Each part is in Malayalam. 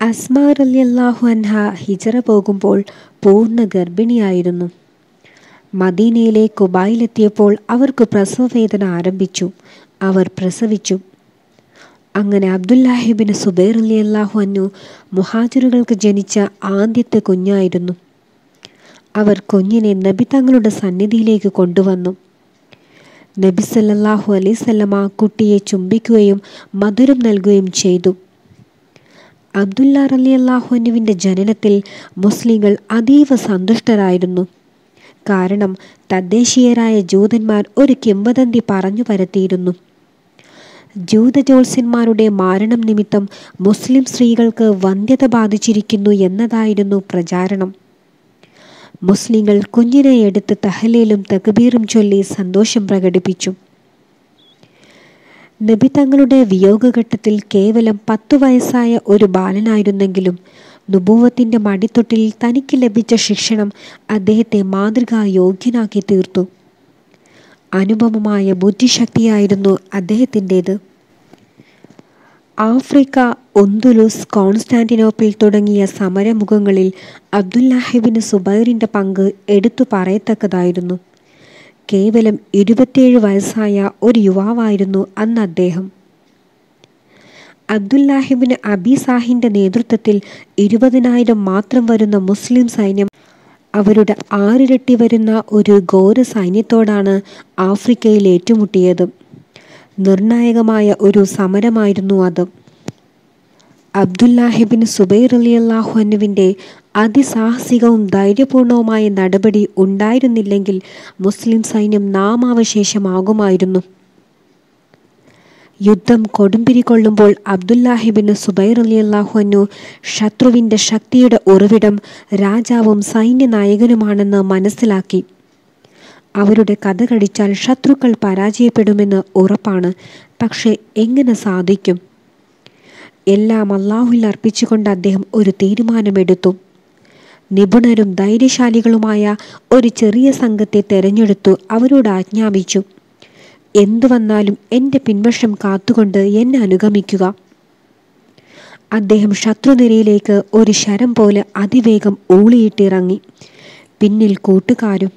അസ്മാ അള്ളാഹു അൻഹ ഹിജറ പോകുമ്പോൾ പൂർണ ഗർഭിണിയായിരുന്നു. മദീനയിലെ കുബായിലെത്തിയപ്പോൾ അവർക്ക് പ്രസവവേദന ആരംഭിച്ചു. അവർ പ്രസവിച്ചു. അങ്ങനെ അബ്ദുല്ലാഹിബിന് സുബൈർ അലി അള്ളാഹു അന്നു മുഹാജിറുകൾക്ക് ജനിച്ച ആദ്യത്തെ കുഞ്ഞായിരുന്നു. അവർ കുഞ്ഞിനെ നബി തങ്ങളുടെ സന്നിധിയിലേക്ക് കൊണ്ടുവന്നു. നബി സല്ലല്ലാഹു അലൈസല്ലമ കുട്ടിയെ ചുംബിക്കുകയും മധുരം നൽകുകയും ചെയ്തു. അബ്ദുല്ല റലി അള്ളാഹുനുവിന്റെ ജനനത്തിൽ മുസ്ലിങ്ങൾ അതീവ സന്തുഷ്ടരായിരുന്നു. കാരണം തദ്ദേശീയരായ ജൂതന്മാർ ഒരു കിംവദന്തി പറഞ്ഞു പരത്തിയിരുന്നു. ജൂതജോത്സ്യന്മാരുടെ മാരണം നിമിത്തം മുസ്ലിം സ്ത്രീകൾക്ക് വന്ധ്യത ബാധിച്ചിരിക്കുന്നു എന്നതായിരുന്നു പ്രചാരണം. മുസ്ലിങ്ങൾ കുഞ്ഞിനെ എടുത്ത് തഹലേലും തകബീറും ചൊല്ലി സന്തോഷം പ്രകടിപ്പിച്ചു. നബി തങ്ങളുടെ വിയോഗഘട്ടത്തിൽ കേവലം പത്തു വയസ്സായ ഒരു ബാലനായിരുന്നെങ്കിലും നുബൂവത്തിന്റെ മടിത്തൊട്ടിൽ തനിക്ക് ലഭിച്ച ശിക്ഷണം അദ്ദേഹത്തെ മാതൃകാ യോഗ്യനാക്കി തീർത്തു. അനുപമമായ ബുദ്ധിശക്തിയായിരുന്നു അദ്ദേഹത്തിന്റേത്. ആഫ്രിക്ക ഒന്തുലൂസ് കോൺസ്റ്റാന്റിനോപ്പിൾ തുടങ്ങിയ സമരമുഖങ്ങളിൽ അബ്ദുല്ലാഹിബിന് സുബൈറിന്റെ പങ്ക് എടുത്തു പറയത്തക്കതായിരുന്നു. കേവലം ഇരുപത്തിയേഴ് വയസ്സായ ഒരു യുവാവായിരുന്നു അന്ന് അദ്ദേഹം. അബ്ദുല്ലാഹിബിന് അബി സാഹിന്റെ നേതൃത്വത്തിൽ ഇരുപതിനായിരം മാത്രം വരുന്ന മുസ്ലിം സൈന്യം അവരുടെ ആറിരട്ടി വരുന്ന ഒരു ഘോര സൈന്യത്തോടാണ് ആഫ്രിക്കയിൽ ഏറ്റുമുട്ടിയത്. നിർണായകമായ ഒരു സമരമായിരുന്നു അത്. അബ്ദുല്ലാഹിബിൻ സുബൈർ അലി അള്ളാഹുനുവിന്റെ അതിസാഹസികവും ധൈര്യപൂർണവുമായ നടപടി ഉണ്ടായിരുന്നില്ലെങ്കിൽ മുസ്ലിം സൈന്യം നാമാവശേഷമാകുമായിരുന്നു. യുദ്ധം കൊടുമ്പിരി കൊള്ളുമ്പോൾ അബ്ദുല്ലാഹിബിന് സുബൈർ അലി അള്ളാഹുനു ശത്രുവിന്റെ ശക്തിയുടെ ഉറവിടം രാജാവും സൈന്യനായകനുമാണെന്ന് മനസ്സിലാക്കി. അവരുടെ കഥ കടിച്ചാൽ ശത്രുക്കൾ പരാജയപ്പെടുമെന്ന് ഉറപ്പാണ്. പക്ഷെ എങ്ങനെ സാധിക്കും? എല്ലാം അള്ളാഹുവിൽ അർപ്പിച്ചുകൊണ്ട് അദ്ദേഹം ഒരു തീരുമാനമെടുത്തു. നിപുണരും ധൈര്യശാലികളുമായ ഒരു ചെറിയ സംഘത്തെ തെരഞ്ഞെടുത്തു അവരോട് ആജ്ഞാപിച്ചു. എന്തു വന്നാലും എന്റെ പിൻവശം കാത്തുകൊണ്ട് എന്നെ അനുഗമിക്കുക. അദ്ദേഹം ശത്രുനിരയിലേക്ക് ഒരു ശരം പോലെ അതിവേഗം ഊളിയിട്ടിറങ്ങി. പിന്നിൽ കൂട്ടുകാരും.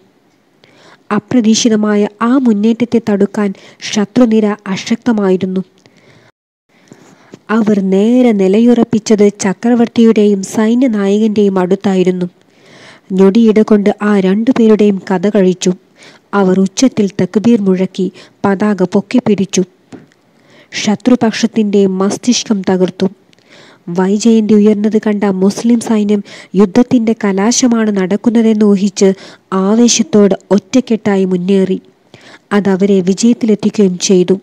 അപ്രതീക്ഷിതമായ ആ മുന്നേറ്റത്തെ തടുക്കാൻ ശത്രുനിര അശക്തമായിരുന്നു. അവർ നേരെ നിലയുറപ്പിച്ചത് ചക്രവർത്തിയുടെയും സൈന്യനായകന്റെയും അടുത്തായിരുന്നു. ഞൊടിയിട കൊണ്ട് ആ രണ്ടുപേരുടെയും കഥ കഴിച്ചു. അവർ ഉച്ചത്തിൽ തക്ബീർ മുഴക്കി പതാക പൊക്കിപ്പിടിച്ചു ശത്രുപക്ഷത്തിന്റെ മസ്തിഷ്കം തകർത്തു. വൈജയന്തി ഉയർന്നത് കണ്ട മുസ്ലിം സൈന്യം യുദ്ധത്തിന്റെ കലാശമാണ് നടക്കുന്നതെന്ന് ഊഹിച്ച് ആവേശത്തോടെ ഒറ്റക്കെട്ടായി മുന്നേറി. അതവരെ വിജയത്തിലെത്തിക്കുകയും ചെയ്തു.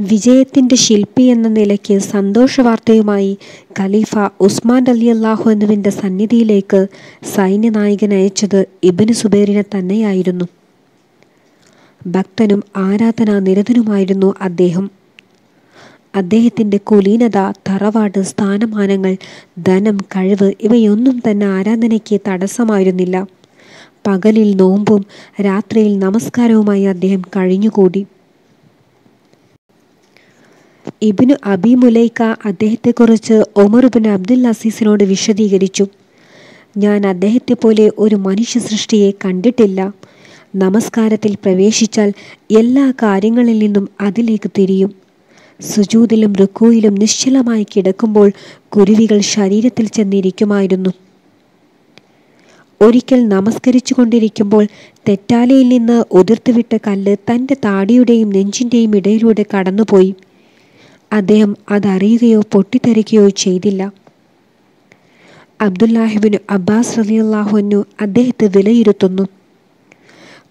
വിജയത്തിന്റെ ശില്പി എന്ന നിലയ്ക്ക് സന്തോഷവാർത്തയുമായി ഖലീഫ ഉസ്മാൻ അലി അള്ളാഹു എന്നുവിന്റെ സന്നിധിയിലേക്ക് സൈന്യനായകൻ അയച്ചത് ഇബന് സുബേറിനെ തന്നെയായിരുന്നു. ഭക്തനും ആരാധനാ നിരതനുമായിരുന്നു അദ്ദേഹം. അദ്ദേഹത്തിന്റെ കുലീനത തറവാട് സ്ഥാനമാനങ്ങൾ ധനം കഴിവ് ഇവയൊന്നും തന്നെ ആരാധനയ്ക്ക് തടസ്സമായിരുന്നില്ല. പകലിൽ നോമ്പും രാത്രിയിൽ നമസ്കാരവുമായി അദ്ദേഹം കഴിഞ്ഞുകൂടി. ഇബിനു അബി മുലൈക്ക അദ്ദേഹത്തെക്കുറിച്ച് ഒമർ ബിൻ അബ്ദുൽ അസീസിനോട് വിശദീകരിച്ചു. ഞാൻ അദ്ദേഹത്തെ പോലെ ഒരു മനുഷ്യ സൃഷ്ടിയെ കണ്ടിട്ടില്ല. നമസ്കാരത്തിൽ പ്രവേശിച്ചാൽ എല്ലാ കാര്യങ്ങളിൽ നിന്നും അതിലേക്ക് തിരിയും. സുജൂതിലും റുക്കൂയിലും നിശ്ചലമായി കിടക്കുമ്പോൾ കുരുവികൾ ശരീരത്തിൽ ചെന്നിരിക്കുമായിരുന്നു. ഒരിക്കൽ നമസ്കരിച്ചു കൊണ്ടിരിക്കുമ്പോൾ തെറ്റാലയിൽ നിന്ന് ഉതിർത്തുവിട്ട കല്ല് തന്റെ താടിയുടെയും നെഞ്ചിന്റെയും ഇടയിലൂടെ കടന്നുപോയി. അദ്ദേഹം അതറിയുകയോ പൊട്ടിത്തെറിക്കുകയോ ചെയ്തില്ല. അബ്ദുല്ലാഹിബിനു അബ്ബാസ് റലിയല്ലാഹുവിനു അദ്ദേഹത്തെ വിലയിരുത്തുന്നു.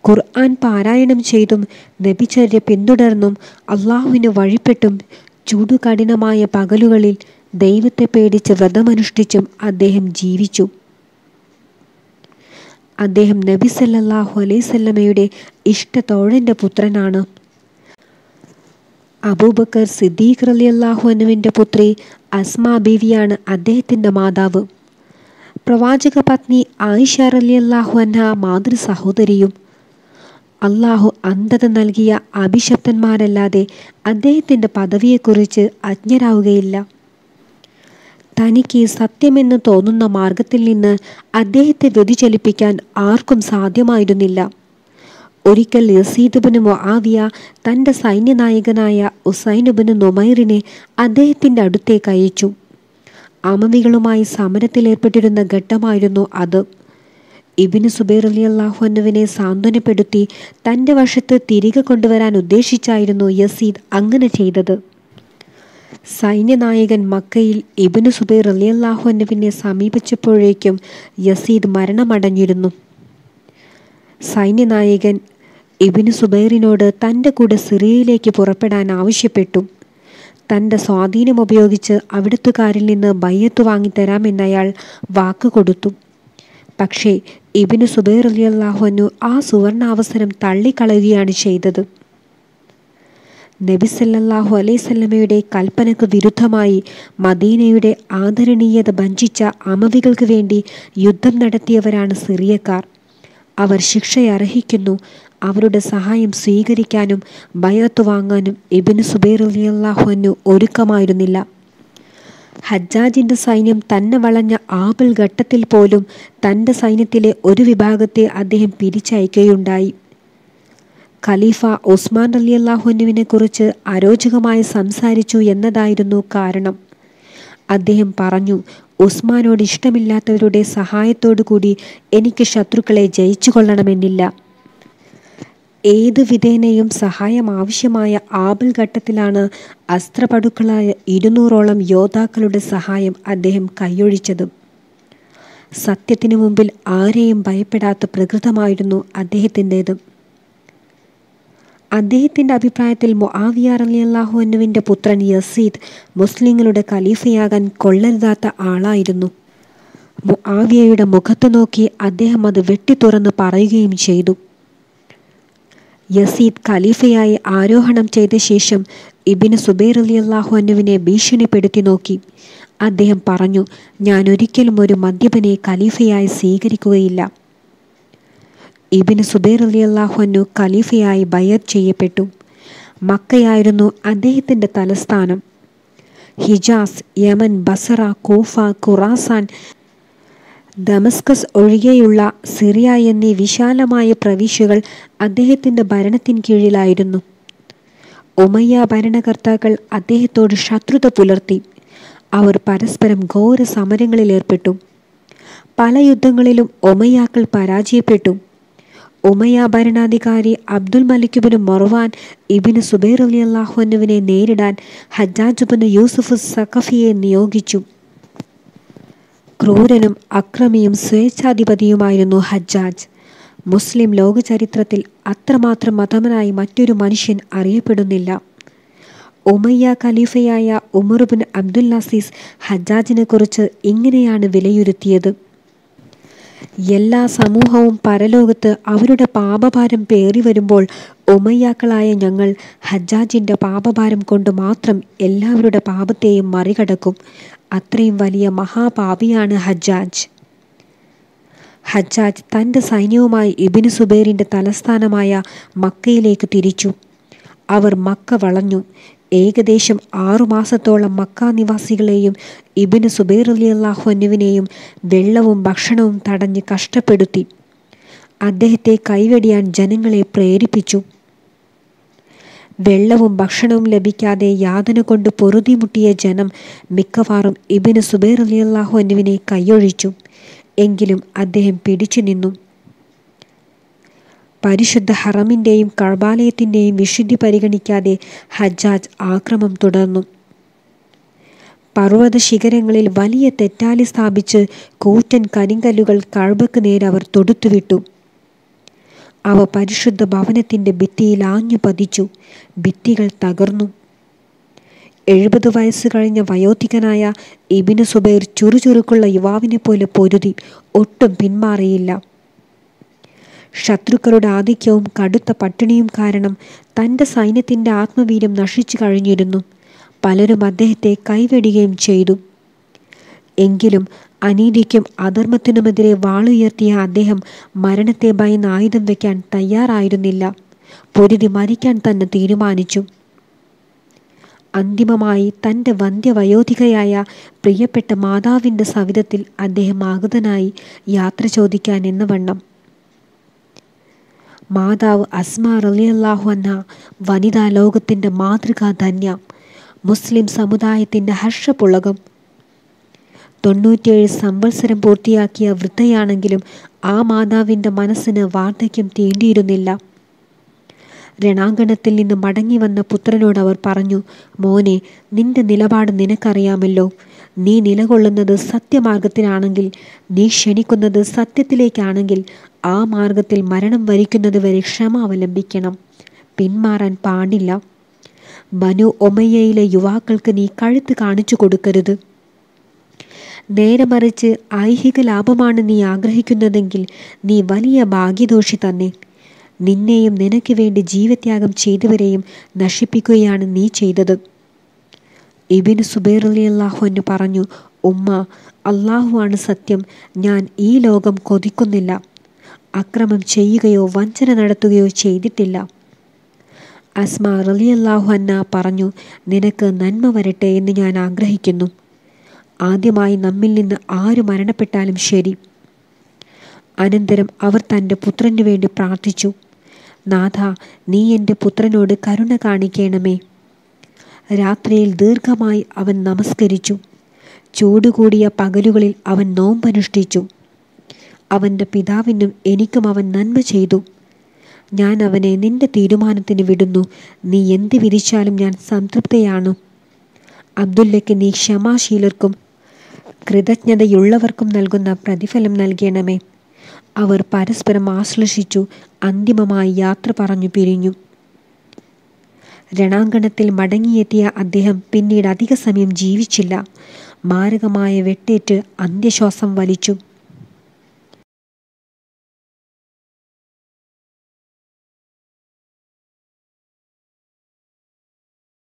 ഖുർആൻ പാരായണം ചെയ്തും നബിചര്യ പിന്തുടർന്നും അള്ളാഹുവിന് വഴിപ്പെട്ടും ചൂടുകഠിനമായ പകലുകളിൽ ദൈവത്തെ പേടിച്ച് വ്രതമനുഷ്ഠിച്ചും അദ്ദേഹം ജീവിച്ചു. അദ്ദേഹം നബി സല്ലാഹു അലൈസല്ലമയുടെ ഇഷ്ടത്തോഴന്റെ പുത്രനാണ്. അബൂബക്കർ സിദ്ദീഖ് റലിയല്ലാഹു അനുവിന്റെ പുത്രി അസ്മ ബീവിയാണ് അദ്ദേഹത്തിന്റെ മാതാവ്. പ്രവാചക പത്നി ആയിഷ അലി അള്ളാഹു അന്ന മാതൃ സഹോദരിയും. അള്ളാഹു അന്ധത നൽകിയ അഭിശപ്തന്മാരല്ലാതെ അദ്ദേഹത്തിന്റെ പദവിയെക്കുറിച്ച് അജ്ഞരാവുകയില്ല. തനിക്ക് സത്യമെന്ന് തോന്നുന്ന മാർഗത്തിൽ നിന്ന് അദ്ദേഹത്തെ വ്യതിചലിപ്പിക്കാൻ ആർക്കും സാധ്യമായിരുന്നില്ല. ഒരിക്കൽ യസീദുബിന് മൊആവിയ തന്റെ സൈന്യനായകനായ ഉസൈനുബിന് നൊമൈറിനെ അദ്ദേഹത്തിന്റെ അടുത്തേക്ക് അയച്ചു. അമവികളുമായി സമരത്തിലേർപ്പെട്ടിരുന്ന ഘട്ടമായിരുന്നു അത്. ഇബിന് സുബൈർ അലി അള്ളാഹുനുവിനെ സാന്ത്വനപ്പെടുത്തി തന്റെ വശത്ത് തിരികെ കൊണ്ടുവരാൻ ഉദ്ദേശിച്ചായിരുന്നു യസീദ് അങ്ങനെ ചെയ്തത്. സൈന്യനായകൻ മക്കയിൽ ഇബിന് സുബൈർ അലി അള്ളാഹുനുവിനെ സമീപിച്ചപ്പോഴേക്കും യസീദ് മരണമടഞ്ഞിരുന്നു. സൈന്യനായകൻ ഇബിന് സുബൈറിനോട് തന്റെ കൂടെ സിറിയയിലേക്ക് പുറപ്പെടാൻ ആവശ്യപ്പെട്ടു. തന്റെ സ്വാധീനം ഉപയോഗിച്ച് അവിടുത്തുകാരിൽ നിന്ന് ബയ്യത്ത് വാങ്ങിത്തരാമെന്നയാൾ വാക്ക് കൊടുത്തു. പക്ഷേ ഇബിന് സുബൈർ അലി അള്ളാഹുനു ആ സുവർണാവസരം തള്ളിക്കളയുകയാണ് ചെയ്തത്. നബി സല്ലല്ലാഹു അലൈവല്ലമയുടെ കൽപ്പനയ്ക്ക് വിരുദ്ധമായി മദീനയുടെ ആദരണീയത ഭഞ്ചിച്ച അമവികൾക്ക് വേണ്ടി യുദ്ധം നടത്തിയവരാണ് സിറിയക്കാർ. അവർ ശിക്ഷയർഹിക്കുന്നു അവരുടെ സഹായം സ്വീകരിക്കാനും ബയത്ത് വാങ്ങാനും ഇബിന് സുബൈർ അലി അള്ളാഹുവിന് ഒരുക്കമായിരുന്നില്ല. ഹജ്ജാജിന്റെ സൈന്യം തന്നെ വളഞ്ഞ ആപൽ ഘട്ടത്തിൽ പോലും തന്റെ സൈന്യത്തിലെ ഒരു വിഭാഗത്തെ അദ്ദേഹം പിരിച്ചയക്കുകയുണ്ടായി. ഖലീഫ ഉസ്മാൻ അലി അള്ളാഹുനുവിനെ കുറിച്ച് അരോചകമായി സംസാരിച്ചു എന്നതായിരുന്നു കാരണം. അദ്ദേഹം പറഞ്ഞു ഉസ്മാനോട് ഇഷ്ടമില്ലാത്തവരുടെ സഹായത്തോടു കൂടി എനിക്ക് ശത്രുക്കളെ ജയിച്ചു കൊള്ളണമെന്നില്ല ഏത് വിധേനയും സഹായം ആവശ്യമായ ആപൽ ഘട്ടത്തിലാണ് അസ്ത്രപടുക്കളായ ഇരുന്നൂറോളം യോദ്ധാക്കളുടെ സഹായം അദ്ദേഹം കൈയൊഴിച്ചതും. സത്യത്തിനു മുമ്പിൽ ആരെയും ഭയപ്പെടാത്ത പ്രകൃതമായിരുന്നു അദ്ദേഹത്തിന്റേത്. അദ്ദേഹത്തിന്റെ അഭിപ്രായത്തിൽ മൊആവിയാർ അലി അള്ളാഹു അന്നുവിന്റെ പുത്രൻ യസീദ് മുസ്ലിങ്ങളുടെ ഖലീഫയാകാൻ കൊള്ളരുതാത്ത ആളായിരുന്നു. മുആവിയയുടെ മുഖത്ത് നോക്കി അദ്ദേഹം അത് വെട്ടിത്തുറന്ന് പറയുകയും ചെയ്തു. യസീദ് ഖലീഫയായി ആരോഹണം ചെയ്ത ശേഷം ഇബിന് സുബൈർ അലി അള്ളാഹു അനുവിനെ ഭീഷണിപ്പെടുത്തി നോക്കി. അദ്ദേഹം പറഞ്ഞു ഞാൻ ഒരിക്കലും ഒരു മദ്യപനെ ഖലീഫയായി സ്വീകരിക്കുകയില്ല. ഇബിന് സുബൈർ അലി അള്ളാഹു അനു ഖലീഫയായി ബയർ ചെയ്യപ്പെട്ടു. മക്കയായിരുന്നു അദ്ദേഹത്തിന്റെ തലസ്ഥാനം. Hijaz Yemen Basra Kufa Khurasan Damascus ഒഴികെയുള്ള സിറിയ എന്നീ വിശാലമായ പ്രവിശ്യകൾ അദ്ദേഹത്തിന്റെ ഭരണത്തിൻ കീഴിലായിരുന്നു. ഉമയ്യ ഭരണകർത്താക്കൾ അദ്ദേഹത്തോട് ശത്രുത പുലർത്തി. അവർ പരസ്പരം ഘോര സമരങ്ങളിൽ ഏർപ്പെട്ടു. പല യുദ്ധങ്ങളിലും ഒമയ്യാക്കൾ പരാജയപ്പെട്ടു. ഉമയ്യ ഭരണാധികാരി അബ്ദുൽ മലിക്കുബിന് മൊറവാൻ ഇബിന് സുബൈർ അലി അള്ളാഹുനുവിനെ നേരിടാൻ ഹജ്ജാജുബിന് യൂസുഫ് സഖഫിയെ നിയോഗിച്ചു. ക്രൂരനും അക്രമിയും സ്വേച്ഛാധിപതിയുമായിരുന്നു ഹജ്ജാജ്. മുസ്ലിം ലോക ചരിത്രത്തിൽ അത്രമാത്രം മതമനായി മറ്റൊരു മനുഷ്യൻ അറിയപ്പെടുന്നില്ല. ഉമയ്യ ഖലീഫയായ ഉമർബിൻ അബ്ദുൽ നസീസ് ഹജ്ജാജിനെക്കുറിച്ച് ഇങ്ങനെയാണ് വിലയിരുത്തിയത്. എല്ലാ സമൂഹവും പരലോകത്ത് അവരുടെ പാപഭാരം പേറി വരുമ്പോൾ ഉമയ്യാക്കളായ ഞങ്ങൾ ഹജ്ജാജിന്റെ പാപഭാരം കൊണ്ട് മാത്രം എല്ലാവരുടെ പാപത്തെയും മറികടക്കും. അത്രയും വലിയ മഹാപാപിയാണ് ഹജ്ജാജ്. ഹജ്ജാജ് തന്റെ സൈന്യവുമായി ഇബിന് സുബൈറിന്റെ തലസ്ഥാനമായ മക്കയിലേക്ക് തിരിച്ചു. അവർ മക്ക വളഞ്ഞു. ഏകദേശം ആറുമാസത്തോളം മക്ക നിവാസികളെയും ഇബിന് സുബൈർ അലി അള്ളാഹു അനുവിനെയും വെള്ളവും ഭക്ഷണവും തടഞ്ഞ് കഷ്ടപ്പെടുത്തി. അദ്ദേഹത്തെ കൈവെടിയാൻ ജനങ്ങളെ പ്രേരിപ്പിച്ചു. വെള്ളവും ഭക്ഷണവും ലഭിക്കാതെ യാതന കൊണ്ട് പൊറുതിമുട്ടിയ ജനം മിക്കവാറും ഇബിന് സുബൈർ അലി അള്ളാഹു അനുവിനെ കൈയൊഴിച്ചു. എങ്കിലും അദ്ദേഹം പിടിച്ചു നിന്നു പരിശുദ്ധ ഹറമിന്റെയും കഴബാലയത്തിന്റെയും വിശുദ്ധി പരിഗണിക്കാതെ ഹജ്ജാജ് ആക്രമം തുടർന്നു. പർവത ശിഖരങ്ങളിൽ വലിയ തെറ്റാലി സ്ഥാപിച്ച് കൂറ്റൻ കരിങ്കല്ലുകൾ കഴബക്ക് നേരെ അവർ തൊടുത്തുവിട്ടു. അവ പരിശുദ്ധ ഭവനത്തിന്റെ ഭിത്തിയിൽ ആഞ്ഞു പതിച്ചു. ഭിത്തികൾ തകർന്നു. എഴുപത് വയസ്സ് കഴിഞ്ഞ വയോധികനായ ഇബിന് സുബൈർ ചുറുചുറുക്കുള്ള യുവാവിനെ പോലെ പൊരുതി. ഒട്ടും പിന്മാറിയില്ല. ശത്രുക്കളുടെ ആധിക്യവും കടുത്ത പട്ടിണിയും കാരണം തന്റെ സൈന്യത്തിന്റെ ആത്മവീര്യം നശിച്ചു കഴിഞ്ഞിരുന്നു. പലരും അദ്ദേഹത്തെ കൈവെടുകയും ചെയ്തു. എങ്കിലും അനീതിക്കും അധർമ്മത്തിനുമെതിരെ വാളുയർത്തിയ അദ്ദേഹം മരണത്തെ ഭയന്ന് ആയുധം വയ്ക്കാൻ തയ്യാറായിരുന്നില്ല. പൊരുതി മരിക്കാൻ തന്നെ തീരുമാനിച്ചു. അന്തിമമായി തന്റെ വന്ധ്യവയോധികയായ പ്രിയപ്പെട്ട മാതാവിന്റെ സവിധത്തിൽ അദ്ദേഹം ആകുതനായി യാത്ര ചോദിക്കാൻ എന്ന വണ്ണം. മാതാവ് അസ്മ റലിയല്ലാഹു അന്ന വനിതാ ലോകത്തിന്റെ മാതൃകാ ധന്യ മുസ്ലിം സമുദായത്തിന്റെ ഹർഷപുളകം തൊണ്ണൂറ്റിയേഴ് സംവത്സരം പൂർത്തിയാക്കിയ വൃദ്ധയാണെങ്കിലും ആ മാതാവിന്റെ മനസ്സിന് വാർദ്ധക്യം തീണ്ടിയിരുന്നില്ല. രണാങ്കണത്തിൽ നിന്ന് മടങ്ങി വന്ന പുത്രനോട് അവർ പറഞ്ഞു മോനെ നിന്റെ നിലപാട് നിനക്കറിയാമല്ലോ. നീ നിലകൊള്ളുന്നത് സത്യമാർഗത്തിലാണെങ്കിൽ നീ ക്ഷണിക്കുന്നത് സത്യത്തിലേക്കാണെങ്കിൽ ആ മാർഗത്തിൽ മരണം വരിക്കുന്നത് വരെ ക്ഷമ അവലംബിക്കണം. പിന്മാറാൻ പാടില്ല. ബനു ഒമയ്യയിലെ യുവാക്കൾക്ക് നീ കഴുത്ത് കാണിച്ചു കൊടുക്കരുത്. നേരെ മറിച്ച് ഐഹിക ലാഭമാണ് നീ ആഗ്രഹിക്കുന്നതെങ്കിൽ നീ വലിയ ഭാഗ്യദോഷി തന്നെ. നിന്നെയും നിനക്ക് വേണ്ടി ജീവത്യാഗം ചെയ്തവരെയും നശിപ്പിക്കുകയാണ് നീ ചെയ്തത്. ഇബിന് സുബൈർ അലി അള്ളാഹുവിന് പറഞ്ഞു ഉമ്മ അള്ളാഹുവാണ് സത്യം. ഞാൻ ഈ ലോകം കൊതിക്കുന്നില്ല. അക്രമം ചെയ്യുകയോ വഞ്ചന നടത്തുകയോ ചെയ്തിട്ടില്ല. അസ്മ റലി അള്ളാഹു അന്ന പറഞ്ഞു നിനക്ക് നന്മ വരട്ടെ എന്ന് ഞാൻ ആഗ്രഹിക്കുന്നു. ആദ്യമായി നമ്മിൽ നിന്ന് ആര് മരണപ്പെട്ടാലും ശരി. അനന്തരം അവർ തന്റെ പുത്രന് വേണ്ടി പ്രാർത്ഥിച്ചു നാഥ നീ എന്റെ പുത്രനോട് കരുണ കാണിക്കണമേ. രാത്രിയിൽ ദീർഘമായി അവൻ നമസ്കരിച്ചു. ചൂടുകൂടിയ പകലുകളിൽ അവൻ നോമ്പനുഷ്ഠിച്ചു. അവന്റെ പിതാവിനും എനിക്കും അവൻ നന്മ ചെയ്തു. ഞാൻ അവനെ നിന്റെ തീരുമാനത്തിന് വിടുന്നു. നീ എന്ത് വിധിച്ചാലും ഞാൻ സംതൃപ്തയാണ്. അബ്ദുല്ലയ്ക്ക് നീ ക്ഷമാശീലർക്കും കൃതജ്ഞതയുള്ളവർക്കും നൽകുന്ന പ്രതിഫലം നൽകണമേ. അവർ പരസ്പരം ആശ്ലേഷിച്ചു അന്തിമമായി യാത്ര പറഞ്ഞു പിരിഞ്ഞു. രണാങ്കണത്തിൽ മടങ്ങിയെത്തിയ അദ്ദേഹം പിന്നീട് അധിക സമയം ജീവിച്ചില്ല. മാരകമായ വെട്ടേറ്റ് അന്ത്യശ്വാസം വലിച്ചു.